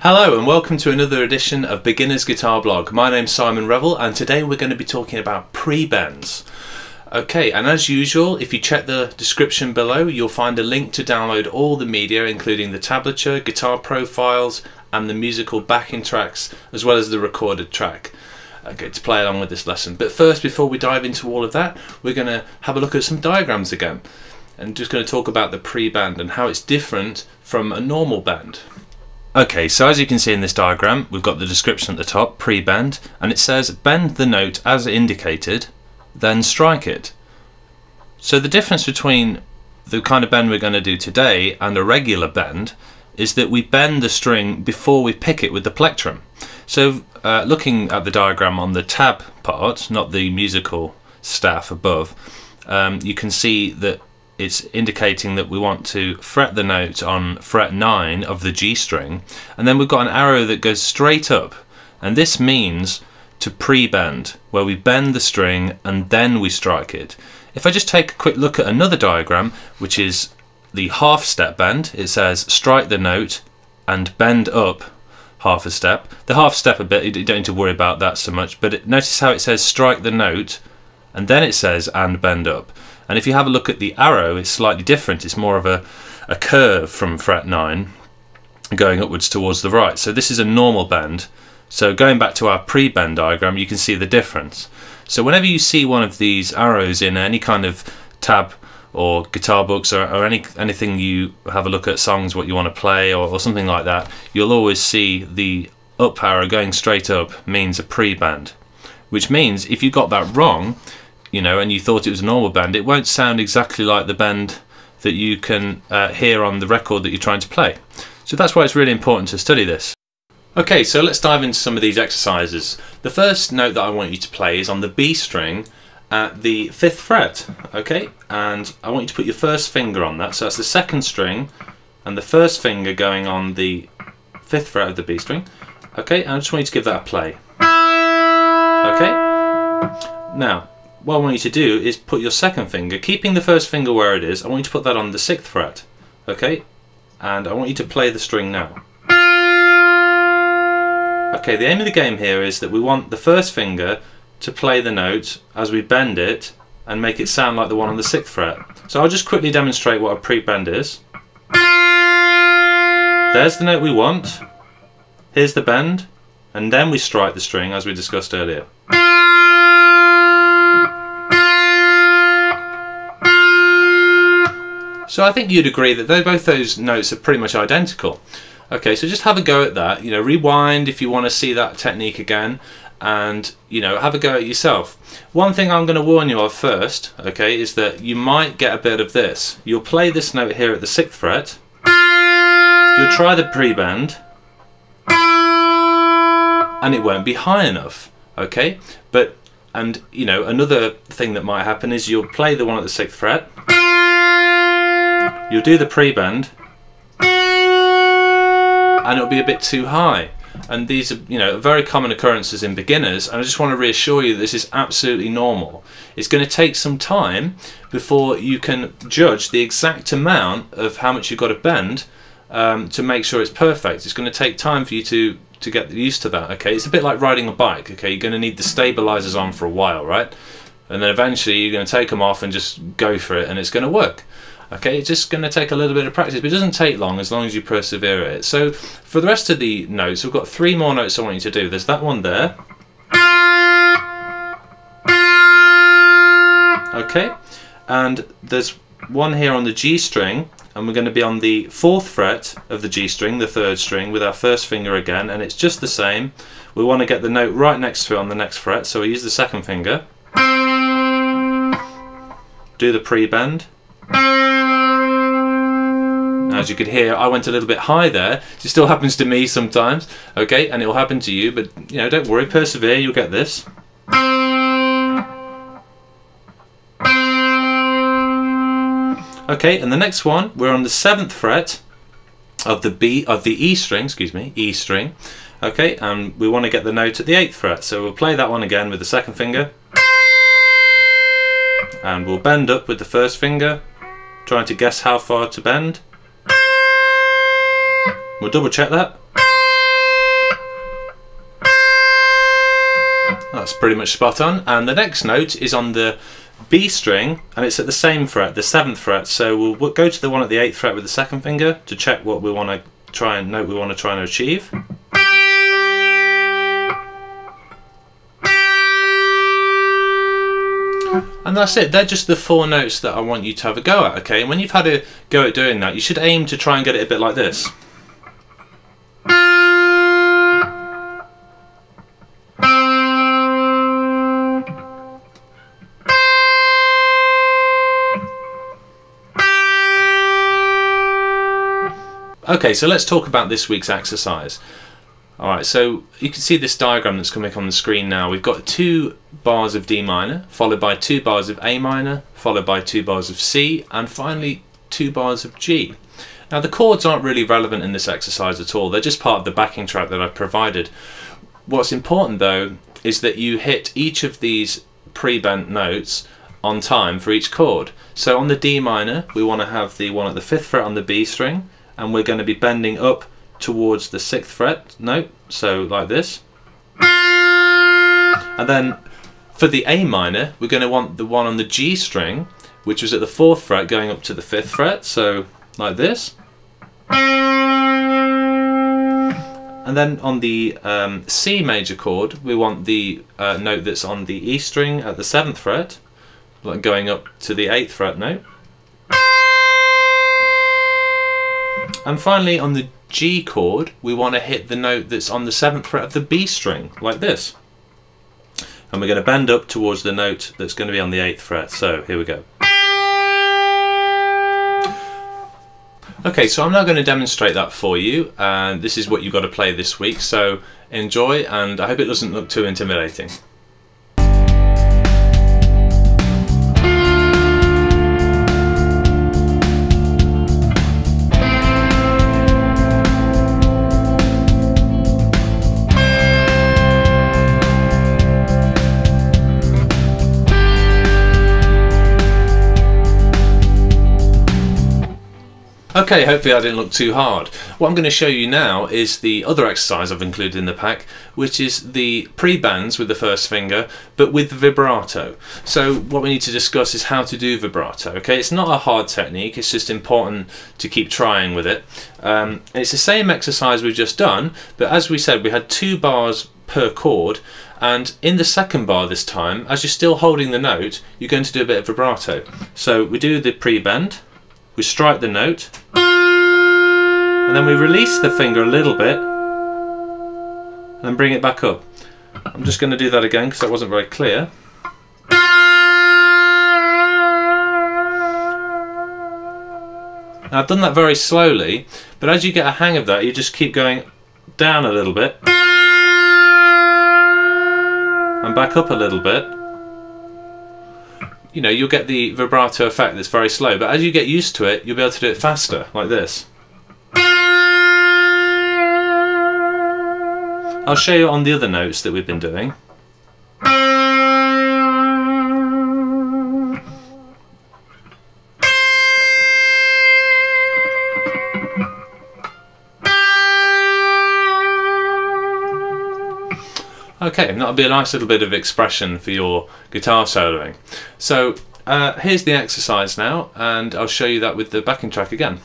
Hello and welcome to another edition of Beginner's Guitar Blog. My name's Simon Revill and today we're going to be talking about pre-bends. Okay, and as usual, if you check the description below, you'll find a link to download all the media, including the tablature, Guitar Pro files, and the musical backing tracks, as well as the recorded track. Okay, to play along with this lesson. But first, before we dive into all of that, we're going to have a look at some diagrams again. And just going to talk about the pre-bend and how it's different from a normal bend. Okay, so as you can see in this diagram, we've got the description at the top, pre-bend, and it says bend the note as indicated, then strike it. So the difference between the kind of bend we're going to do today and a regular bend is that we bend the string before we pick it with the plectrum. So uh, looking at the diagram on the tab part, not the musical staff above, um, you can see that it's indicating that we want to fret the note on fret 9 of the G string and then we've got an arrow that goes straight up and this means to pre-bend where we bend the string and then we strike it. If I just take a quick look at another diagram which is the half step bend it says strike the note and bend up half a step. The half step a bit you don't need to worry about that so much but notice how it says strike the note and then it says and bend up. And if you have a look at the arrow, it's slightly different. It's more of a, a curve from fret 9 going upwards towards the right. So this is a normal bend. So going back to our pre-bend diagram, you can see the difference. So whenever you see one of these arrows in any kind of tab or guitar books or, or any anything you have a look at songs, what you want to play or, or something like that, you'll always see the up arrow going straight up means a pre-bend. Which means if you got that wrong, you know, and you thought it was a normal band, it won't sound exactly like the band that you can uh, hear on the record that you're trying to play. So that's why it's really important to study this. Okay, so let's dive into some of these exercises. The first note that I want you to play is on the B string at the fifth fret, okay? And I want you to put your first finger on that. So that's the second string and the first finger going on the fifth fret of the B string. Okay, and I just want you to give that a play. Okay? Now, what I want you to do is put your second finger, keeping the first finger where it is, I want you to put that on the sixth fret, okay? And I want you to play the string now. Okay, the aim of the game here is that we want the first finger to play the note as we bend it and make it sound like the one on the sixth fret. So I'll just quickly demonstrate what a pre-bend is. There's the note we want, here's the bend, and then we strike the string as we discussed earlier. So I think you'd agree that they, both those notes are pretty much identical. Okay, so just have a go at that. You know, rewind if you want to see that technique again and you know have a go at yourself. One thing i'm going to warn you of first okay is that you might get a bit of this. You'll play this note here at the sixth fret. You'll try the pre-bend. And it won't be high enough okay? But and you know another thing that might happen is you'll play the one at the sixth fret You'll do the pre-bend and it'll be a bit too high. And these are, you know, very common occurrences in beginners. And I just want to reassure you this is absolutely normal. It's going to take some time before you can judge the exact amount of how much you've got to bend um, to make sure it's perfect. It's going to take time for you to to get used to that. Okay, it's a bit like riding a bike. Okay, you're going to need the stabilizers on for a while, right? And then eventually you're going to take them off and just go for it, and it's going to work. Okay, it's just going to take a little bit of practice, but it doesn't take long as long as you persevere it. So for the rest of the notes, we've got three more notes I want you to do. There's that one there. Okay, and there's one here on the G string, and we're going to be on the fourth fret of the G string, the third string, with our first finger again, and it's just the same. We want to get the note right next to it on the next fret, so we use the second finger. Do the pre-bend as you could hear, I went a little bit high there. It still happens to me sometimes, okay, and it will happen to you, but you know, don't worry, persevere, you'll get this. Okay, and the next one, we're on the seventh fret of the B of the E string, excuse me, E string. Okay, and we want to get the note at the eighth fret, so we'll play that one again with the second finger. And we'll bend up with the first finger, trying to guess how far to bend. We'll double check that. That's pretty much spot on. And the next note is on the B string, and it's at the same fret, the 7th fret, so we'll go to the one at the 8th fret with the second finger to check what we want to try and note we want to try and achieve. And that's it, they're just the four notes that I want you to have a go at, okay? And when you've had a go at doing that, you should aim to try and get it a bit like this. Okay, so let's talk about this week's exercise. Alright, so you can see this diagram that's coming on the screen now. We've got two bars of D minor, followed by two bars of A minor, followed by two bars of C, and finally two bars of G. Now the chords aren't really relevant in this exercise at all, they're just part of the backing track that I've provided. What's important though is that you hit each of these pre-bent notes on time for each chord. So on the D minor, we want to have the one at the 5th fret on the B string, and we're going to be bending up towards the sixth fret note, so like this. And then for the A minor, we're going to want the one on the G string, which was at the fourth fret going up to the fifth fret, so like this. And then on the um, C major chord, we want the uh, note that's on the E string at the seventh fret, like going up to the eighth fret note. And finally on the G chord, we want to hit the note that's on the 7th fret of the B string, like this. And we're going to bend up towards the note that's going to be on the 8th fret. So here we go. Okay, so I'm now going to demonstrate that for you, and this is what you've got to play this week, so enjoy, and I hope it doesn't look too intimidating. Okay, hopefully I didn't look too hard. What I'm going to show you now is the other exercise I've included in the pack, which is the pre-bends with the first finger, but with vibrato. So what we need to discuss is how to do vibrato. Okay, it's not a hard technique, it's just important to keep trying with it. Um, it's the same exercise we've just done, but as we said, we had two bars per chord, and in the second bar this time, as you're still holding the note, you're going to do a bit of vibrato. So we do the pre-bend, we strike the note, and then we release the finger a little bit, and then bring it back up. I'm just going to do that again because that wasn't very clear. Now I've done that very slowly, but as you get a hang of that, you just keep going down a little bit, and back up a little bit, you know, you'll get the vibrato effect that's very slow, but as you get used to it, you'll be able to do it faster, like this. I'll show you on the other notes that we've been doing. Okay, and that'll be a nice little bit of expression for your guitar soloing. So uh, here's the exercise now, and I'll show you that with the backing track again.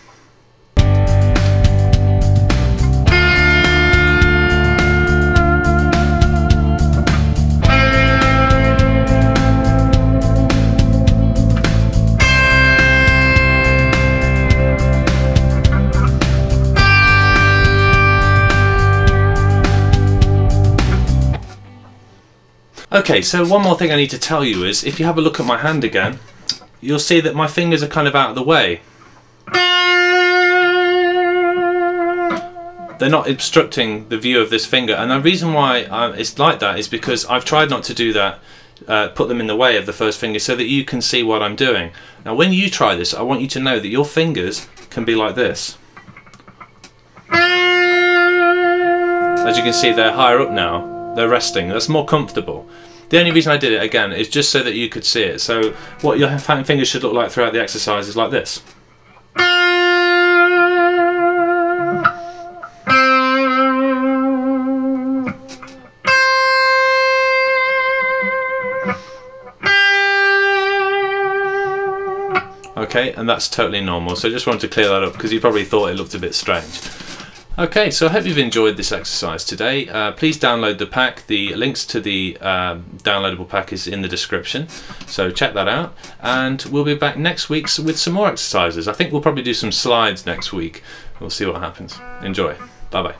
Okay, so one more thing I need to tell you is, if you have a look at my hand again, you'll see that my fingers are kind of out of the way. They're not obstructing the view of this finger, and the reason why uh, it's like that is because I've tried not to do that, uh, put them in the way of the first finger so that you can see what I'm doing. Now when you try this, I want you to know that your fingers can be like this. As you can see, they're higher up now, they're resting. That's more comfortable. The only reason I did it again is just so that you could see it. So what your fingers should look like throughout the exercise is like this. Okay, and that's totally normal. So I just wanted to clear that up because you probably thought it looked a bit strange. Okay, so I hope you've enjoyed this exercise today. Uh, please download the pack. The links to the um, downloadable pack is in the description, so check that out. And we'll be back next week with some more exercises. I think we'll probably do some slides next week. We'll see what happens. Enjoy. Bye bye.